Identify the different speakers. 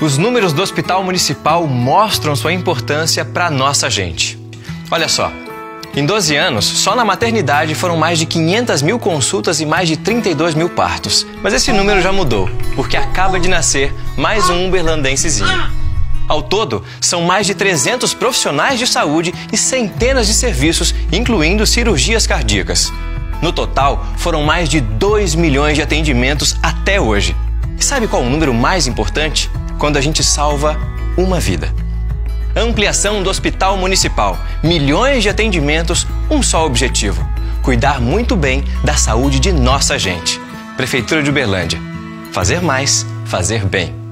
Speaker 1: Os números do Hospital Municipal mostram sua importância para nossa gente. Olha só, em 12 anos, só na maternidade foram mais de 500 mil consultas e mais de 32 mil partos. Mas esse número já mudou, porque acaba de nascer mais um uberlandensezinho. Ao todo, são mais de 300 profissionais de saúde e centenas de serviços, incluindo cirurgias cardíacas. No total, foram mais de 2 milhões de atendimentos até hoje. E sabe qual o número mais importante? Quando a gente salva uma vida. Ampliação do Hospital Municipal. Milhões de atendimentos, um só objetivo: cuidar muito bem da saúde de nossa gente. Prefeitura de Uberlândia. Fazer mais, fazer bem.